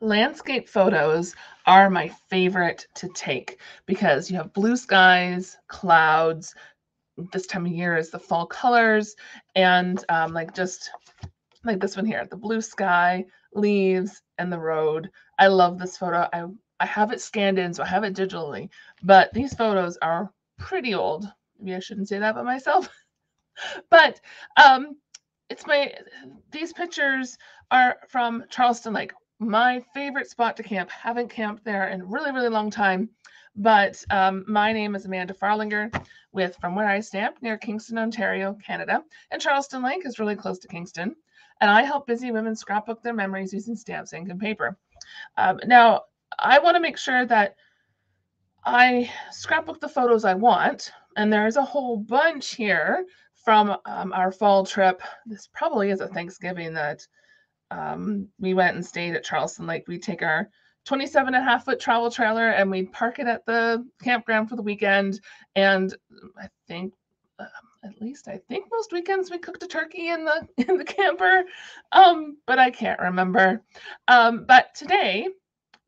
landscape photos are my favorite to take because you have blue skies, clouds. This time of year is the fall colors, and um, like just like this one here, the blue sky, leaves, and the road. I love this photo. I I have it scanned in, so I have it digitally, but these photos are pretty old. Maybe I shouldn't say that about myself, but um, it's my these pictures are from Charleston Lake, my favorite spot to camp. Haven't camped there in really, really long time. But um, my name is Amanda Farlinger with From Where I Stamp near Kingston, Ontario, Canada. And Charleston Lake is really close to Kingston. And I help busy women scrapbook their memories using stamps, ink, and paper. Um, now, I want to make sure that I scrapbook the photos I want. And there's a whole bunch here from um, our fall trip. This probably is a Thanksgiving that um, we went and stayed at Charleston Lake. We take our 27 and a half foot travel trailer and we'd park it at the campground for the weekend. And I think, um, at least I think most weekends we cooked a turkey in the in the camper, um, but I can't remember. Um, but today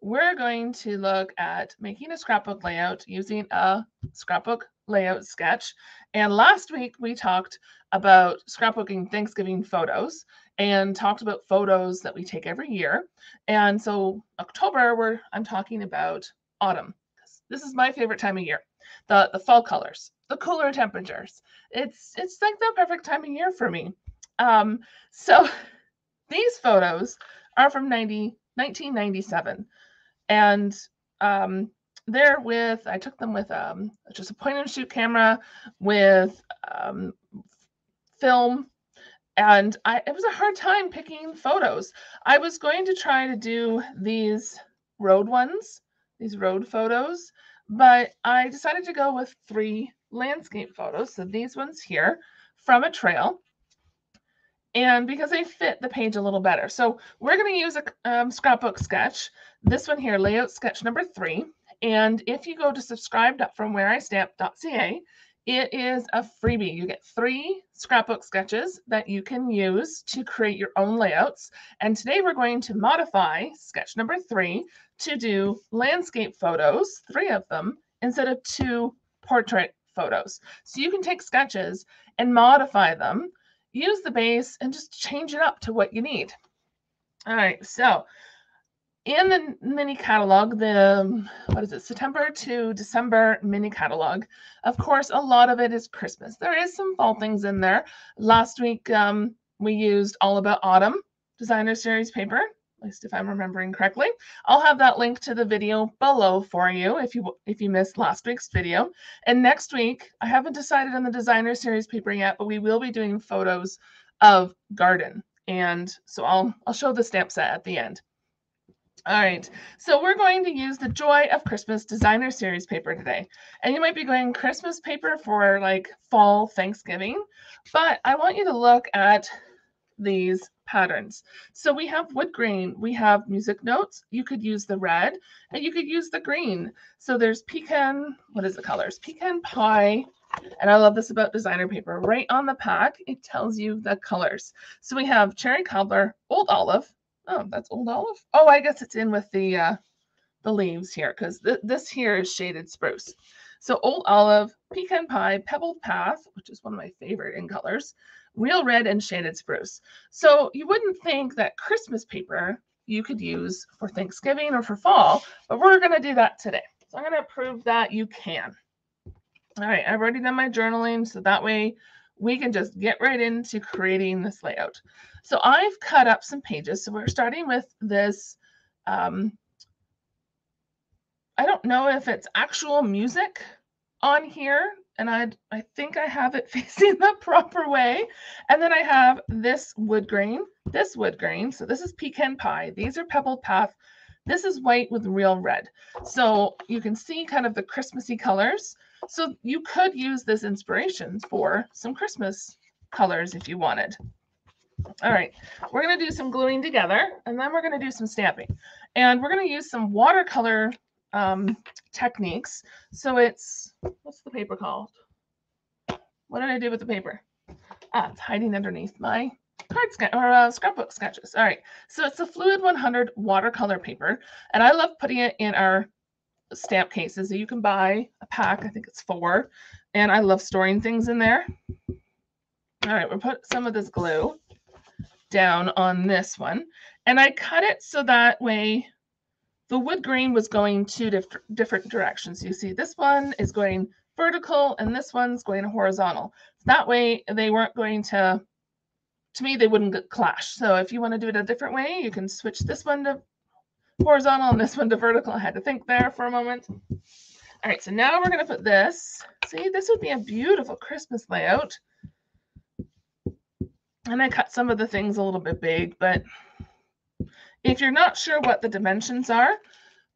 we're going to look at making a scrapbook layout using a scrapbook layout sketch. And last week we talked about scrapbooking Thanksgiving photos and talked about photos that we take every year. And so October, we're I'm talking about autumn. This is my favorite time of year. The the fall colors, the cooler temperatures. It's it's like the perfect time of year for me. Um, so these photos are from 90, 1997. And um, they're with, I took them with um, just a point and shoot camera with um, film. And I, it was a hard time picking photos. I was going to try to do these road ones, these road photos, but I decided to go with three landscape photos. So these ones here from a trail and because they fit the page a little better. So we're going to use a um, scrapbook sketch. This one here, layout sketch number three. And if you go to subscribe.fromwhereistamp.ca, it is a freebie. You get three scrapbook sketches that you can use to create your own layouts. And today we're going to modify sketch number three to do landscape photos, three of them, instead of two portrait photos. So you can take sketches and modify them use the base and just change it up to what you need. All right, so in the mini catalog, the what is it, September to December mini catalog, of course, a lot of it is Christmas. There is some fall things in there. Last week, um, we used All About Autumn designer series paper at least if I'm remembering correctly. I'll have that link to the video below for you if you if you missed last week's video. And next week, I haven't decided on the designer series paper yet, but we will be doing photos of garden. And so I'll I'll show the stamp set at the end. All right, so we're going to use the Joy of Christmas designer series paper today. And you might be going Christmas paper for like fall Thanksgiving, but I want you to look at these patterns. So we have wood grain, we have music notes. You could use the red and you could use the green. So there's pecan, what is the colors? Pecan pie. And I love this about designer paper. Right on the pack, it tells you the colors. So we have cherry cobbler, old olive. Oh, that's old olive. Oh, I guess it's in with the uh, the leaves here because th this here is shaded spruce. So old olive, pecan pie, pebbled path, which is one of my favorite in colors, real red and shaded spruce. So you wouldn't think that Christmas paper you could use for Thanksgiving or for fall, but we're going to do that today. So I'm going to prove that you can. All right, I've already done my journaling, so that way we can just get right into creating this layout. So I've cut up some pages. So we're starting with this. Um, I don't know if it's actual music on here and I I think I have it facing the proper way. And then I have this wood grain, this wood grain. So this is pecan pie. These are pebbled path. This is white with real red. So you can see kind of the Christmassy colors. So you could use this inspiration for some Christmas colors if you wanted. All right, we're going to do some gluing together and then we're going to do some stamping. And we're going to use some watercolor um, techniques. So it's, what's the paper called? What did I do with the paper? Ah, it's hiding underneath my card sketch or uh, scrapbook sketches. All right, so it's a Fluid 100 watercolor paper, and I love putting it in our stamp cases. That you can buy a pack, I think it's four, and I love storing things in there. All right, we'll put some of this glue down on this one, and I cut it so that way the wood grain was going two diff different directions. You see this one is going vertical and this one's going horizontal. That way they weren't going to, to me, they wouldn't clash. So if you want to do it a different way, you can switch this one to horizontal and this one to vertical. I had to think there for a moment. All right, so now we're going to put this. See, this would be a beautiful Christmas layout. And I cut some of the things a little bit big, but if you're not sure what the dimensions are,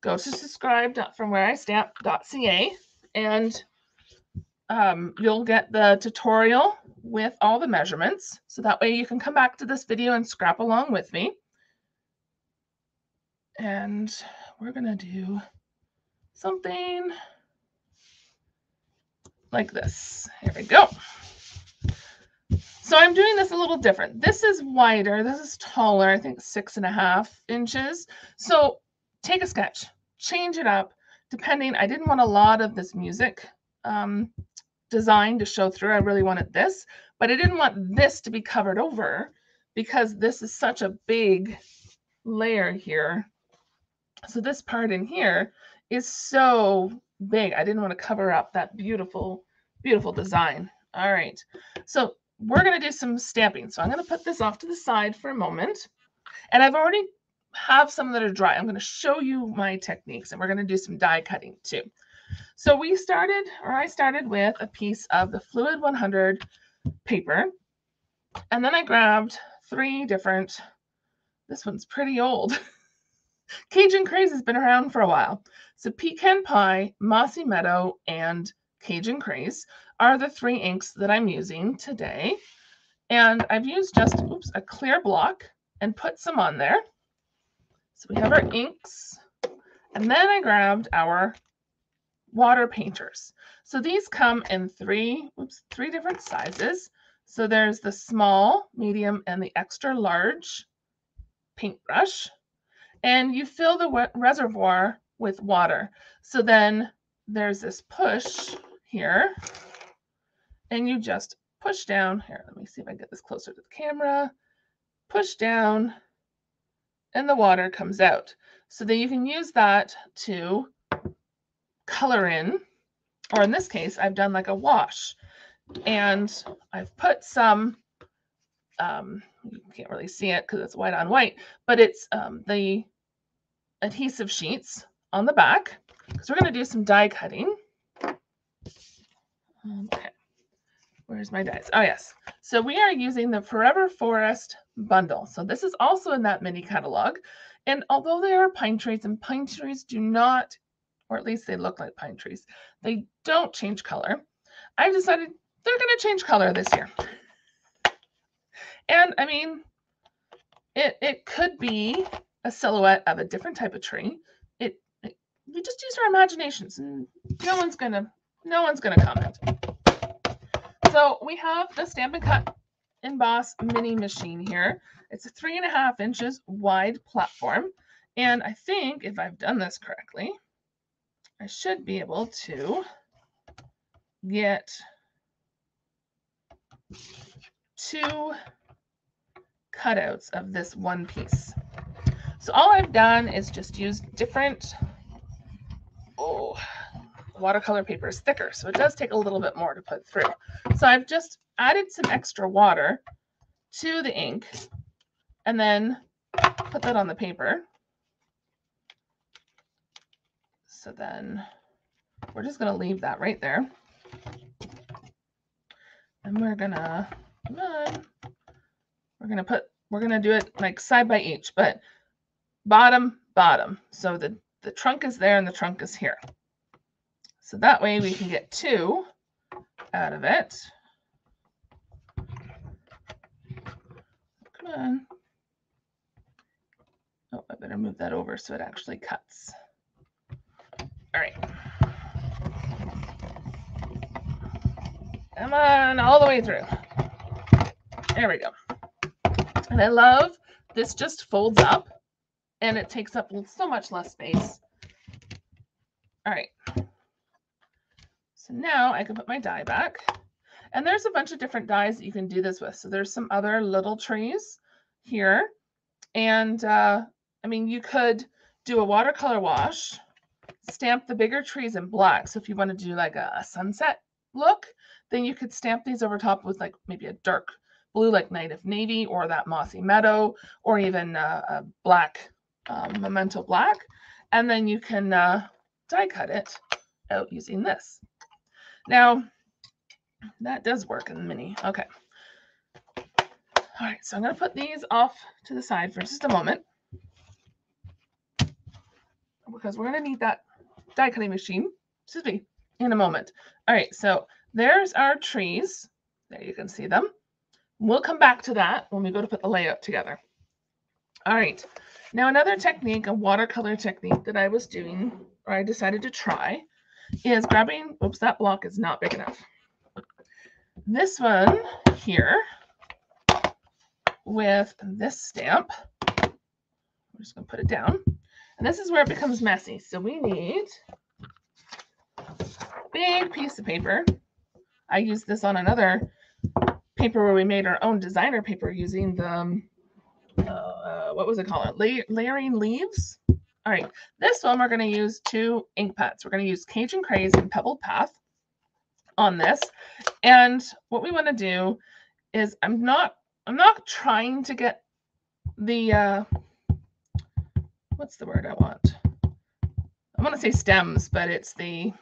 go to subscribe from where I and um, you'll get the tutorial with all the measurements. So that way you can come back to this video and scrap along with me. And we're to do something like this. Here we go. So I'm doing this a little different. This is wider. This is taller, I think six and a half inches. So take a sketch, change it up, depending. I didn't want a lot of this music um, design to show through. I really wanted this, but I didn't want this to be covered over because this is such a big layer here. So this part in here is so big. I didn't want to cover up that beautiful, beautiful design. All right. So we're going to do some stamping. So I'm going to put this off to the side for a moment. And I've already have some that are dry. I'm going to show you my techniques and we're going to do some die cutting too. So we started, or I started with a piece of the Fluid 100 paper. And then I grabbed three different, this one's pretty old. Cajun Craze has been around for a while. So Pecan Pie, Mossy Meadow, and Cajun Craze are the three inks that I'm using today. And I've used just oops, a clear block and put some on there. So we have our inks. And then I grabbed our water painters. So these come in three, oops, three different sizes. So there's the small, medium, and the extra large paintbrush. And you fill the reservoir with water. So then there's this push here and you just push down here. Let me see if I get this closer to the camera. Push down and the water comes out. So then you can use that to color in, or in this case, I've done like a wash and I've put some, um, you can't really see it because it's white on white, but it's um, the adhesive sheets on the back because we're going to do some die cutting. Okay. Where's my dies? Oh, yes. So we are using the Forever Forest bundle. So this is also in that mini catalog. And although they are pine trees and pine trees do not, or at least they look like pine trees, they don't change color. I've decided they're going to change color this year. And I mean, it, it could be a silhouette of a different type of tree. It, it we just use our imaginations and no one's to, no one's to comment. So we have the Stampin' Cut Emboss mini machine here. It's a three and a half inches wide platform. And I think if I've done this correctly, I should be able to get two cutouts of this one piece. So all I've done is just use different, oh, watercolor paper is thicker, so it does take a little bit more to put through. So I've just added some extra water to the ink and then put that on the paper. So then we're just going to leave that right there. And we're going to, we're going to put, we're going to do it like side by each, but bottom, bottom. So the, the trunk is there and the trunk is here. So that way we can get two out of it. Come on. Oh, I better move that over so it actually cuts. All right. Come on, all the way through. There we go. And I love this just folds up and it takes up so much less space. All right. So now I can put my die back. And there's a bunch of different dies that you can do this with. So there's some other little trees here. And uh, I mean, you could do a watercolor wash, stamp the bigger trees in black. So if you want to do like a, a sunset look, then you could stamp these over top with like maybe a dark blue like Night of Navy or that Mossy Meadow or even uh, a black um, Memento Black. And then you can uh, die cut it out using this. Now, that does work in the mini. Okay. All right, so I'm going to put these off to the side for just a moment because we're going to need that die cutting machine, excuse me, in a moment. All right, so there's our trees. There you can see them. We'll come back to that when we go to put the layout together. All right, now another technique, a watercolor technique that I was doing, or I decided to try, is grabbing, oops, that block is not big enough. This one here with this stamp, I'm just gonna put it down. And this is where it becomes messy. So we need big piece of paper. I used this on another paper where we made our own designer paper using the, um, uh, what was it called? La layering leaves. All right, this one we're going to use two ink pads. We're going to use Cajun Craze and Pebbled Path on this. And what we want to do is I'm not I'm not trying to get the uh what's the word I want? I want to say stems, but it's the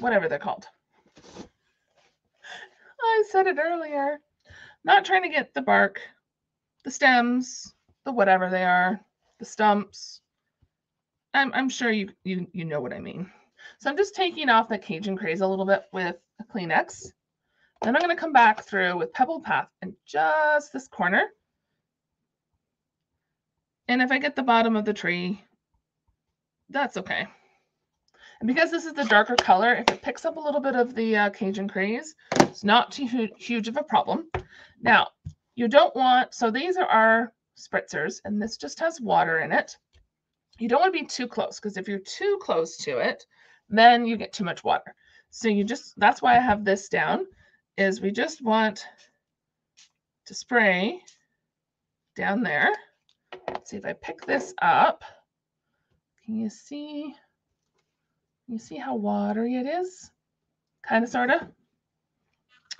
whatever they're called. I said it earlier. Not trying to get the bark, the stems, the whatever they are, the stumps. I'm, I'm sure you, you you know what I mean. So I'm just taking off the Cajun Craze a little bit with a Kleenex. Then I'm going to come back through with Pebble Path and just this corner. And if I get the bottom of the tree, that's okay. And because this is the darker color, if it picks up a little bit of the uh, Cajun Craze, it's not too huge of a problem. Now, you don't want, so these are our spritzers, and this just has water in it. You don't want to be too close, because if you're too close to it, then you get too much water. So you just, that's why I have this down, is we just want to spray down there. Let's see if I pick this up. Can you see? You see how watery it is? Kind of, sort of.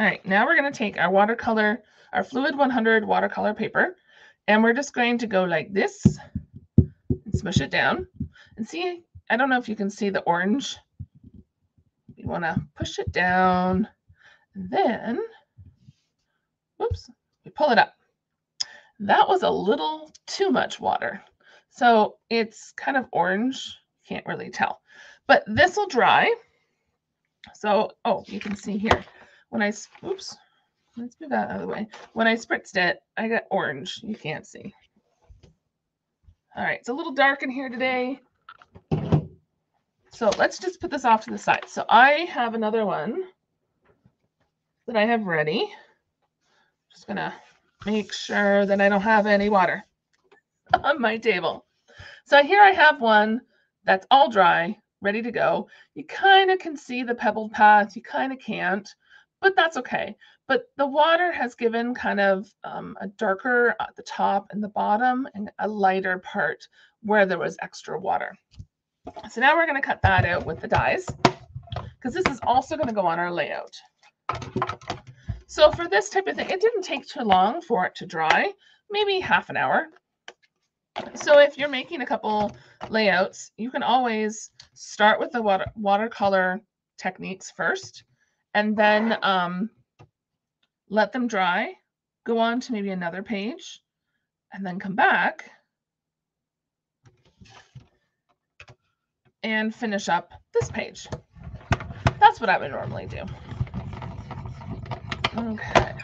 All right, now we're going to take our watercolor, our Fluid 100 watercolor paper, and we're just going to go like this and smush it down. And see, I don't know if you can see the orange. You want to push it down. And then, whoops, we pull it up. That was a little too much water. So it's kind of orange. Can't really tell. But this will dry. So, oh, you can see here. When I, oops, let's move that out of the way. When I spritzed it, I got orange. You can't see. All right, it's a little dark in here today. So let's just put this off to the side. So I have another one that I have ready. Just gonna make sure that I don't have any water on my table. So here I have one that's all dry, ready to go. You kind of can see the pebbled path, you kind of can't, but that's okay. But the water has given kind of um, a darker at the top and the bottom and a lighter part where there was extra water. So now we're going to cut that out with the dies because this is also going to go on our layout. So for this type of thing, it didn't take too long for it to dry, maybe half an hour. So if you're making a couple layouts, you can always start with the water, watercolor techniques first, and then um, let them dry, go on to maybe another page, and then come back and finish up this page. That's what I would normally do. Okay.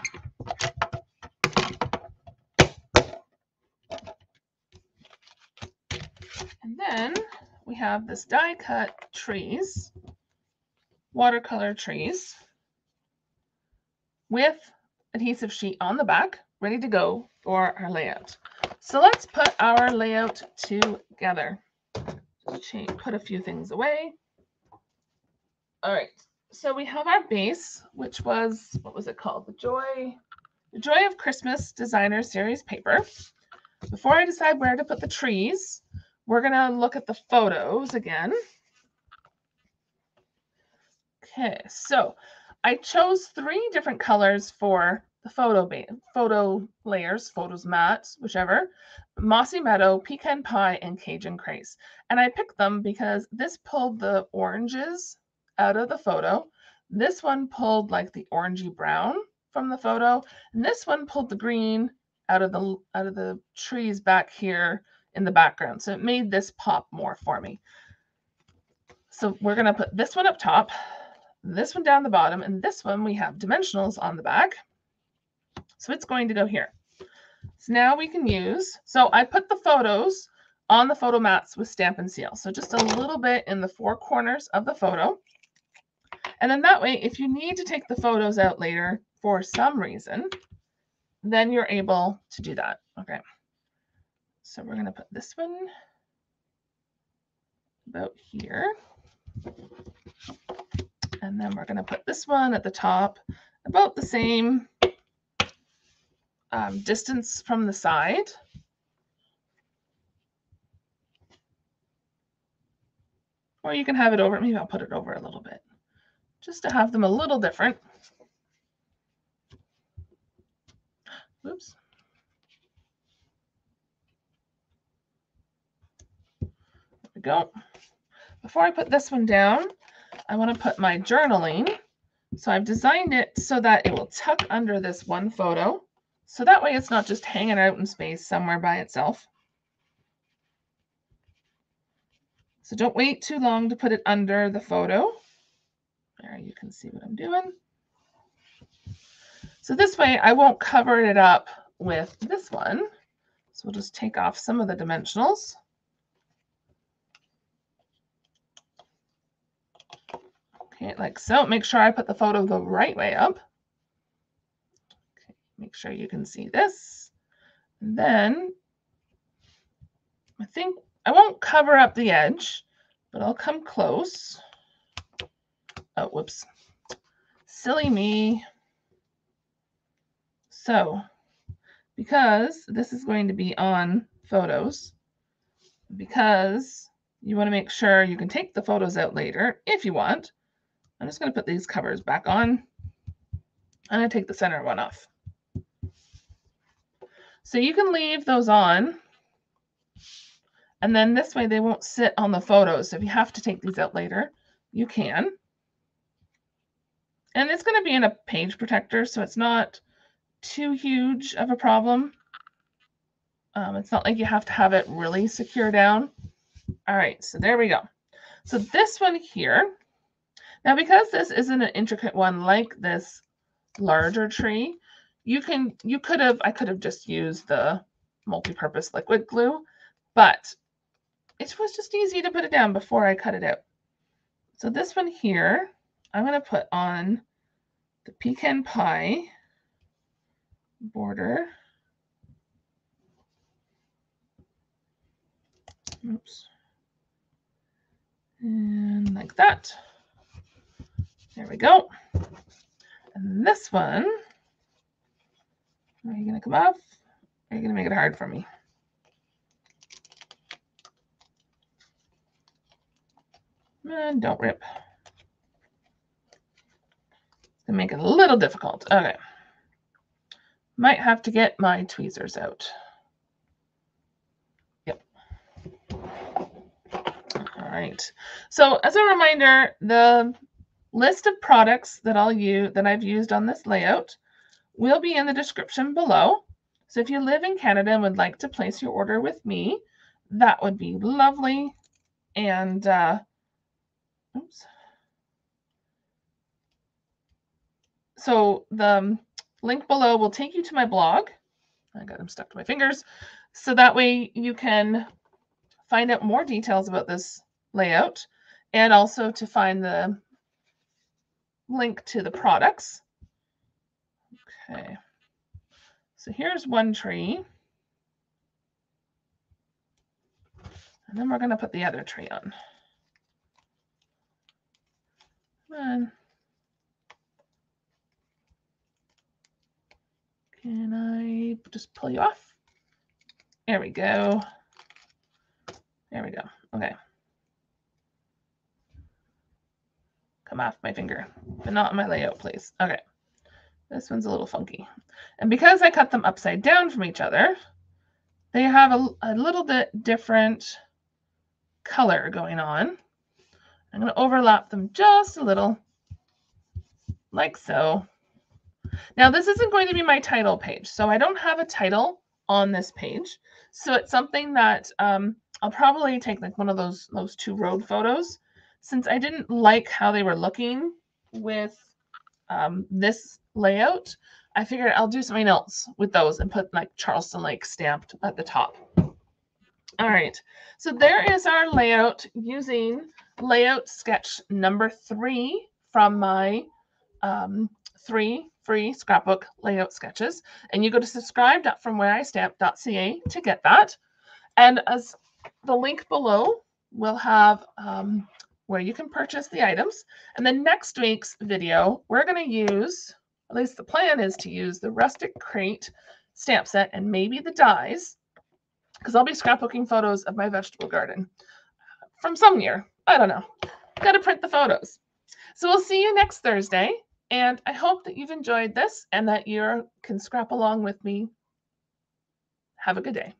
And then we have this die cut trees, watercolor trees with adhesive sheet on the back, ready to go for our layout. So let's put our layout together. Put a few things away. All right, so we have our base, which was, what was it called? The Joy, the Joy of Christmas Designer Series paper. Before I decide where to put the trees, we're gonna look at the photos again. Okay, so I chose three different colors for the photo photo layers, photos mats, whichever, Mossy Meadow, Pecan Pie, and Cajun Craze. And I picked them because this pulled the oranges out of the photo. This one pulled like the orangey brown from the photo, and this one pulled the green out of the out of the trees back here in the background. So it made this pop more for me. So we're going to put this one up top, this one down the bottom, and this one we have dimensionals on the back. So it's going to go here. So now we can use, so I put the photos on the photo mats with Stampin' Seal. So just a little bit in the four corners of the photo. And then that way, if you need to take the photos out later for some reason, then you're able to do that. Okay. So we're going to put this one about here. And then we're going to put this one at the top about the same um, distance from the side. Or you can have it over, maybe I'll put it over a little bit, just to have them a little different. Oops. There we go. Before I put this one down, I want to put my journaling. So I've designed it so that it will tuck under this one photo. So that way it's not just hanging out in space somewhere by itself. So don't wait too long to put it under the photo. There you can see what I'm doing. So this way I won't cover it up with this one. So we'll just take off some of the dimensionals. Okay, like so. Make sure I put the photo the right way up. Okay, make sure you can see this. And then I think I won't cover up the edge, but I'll come close. Oh, whoops. Silly me. So, because this is going to be on photos, because you want to make sure you can take the photos out later if you want. I'm just going to put these covers back on. And to take the center one off. So you can leave those on. And then this way they won't sit on the photos. So if you have to take these out later, you can. And it's going to be in a page protector, so it's not too huge of a problem. Um, it's not like you have to have it really secure down. All right, so there we go. So this one here, now because this isn't an intricate one like this larger tree, you can you could have I could have just used the multi-purpose liquid glue, but it was just easy to put it down before I cut it out. So this one here, I'm going to put on the pecan pie border. Oops. And like that. There we go. And this one are you going to come off? Are you going to make it hard for me? And don't rip. To make it a little difficult. Okay. Might have to get my tweezers out. Yep. All right. So as a reminder, the list of products that I'll use that I've used on this layout will be in the description below. So if you live in Canada and would like to place your order with me, that would be lovely. And uh, oops. So the um, link below will take you to my blog. I got them stuck to my fingers. So that way you can find out more details about this layout and also to find the link to the products. Okay. So here's one tree. And then we're going to put the other tree on. Come on. Can I just pull you off? There we go. There we go. Okay. Come off my finger, but not my layout, please. Okay. This one's a little funky. And because I cut them upside down from each other, they have a, a little bit different color going on. I'm going to overlap them just a little, like so. Now, this isn't going to be my title page, so I don't have a title on this page. So it's something that um, I'll probably take like one of those those two road photos since I didn't like how they were looking with um, this layout. I figured I'll do something else with those and put like Charleston Lake stamped at the top. All right, so there is our layout using layout sketch number three from my um, three free scrapbook layout sketches. And you go to subscribe.fromwhereistamp.ca to get that. And as the link below will have um, where you can purchase the items. And then next week's video, we're going to use, at least the plan is to use the Rustic Crate stamp set and maybe the dies, because I'll be scrapbooking photos of my vegetable garden from some year. I don't know. Got to print the photos. So we'll see you next Thursday. And I hope that you've enjoyed this and that you can scrap along with me. Have a good day.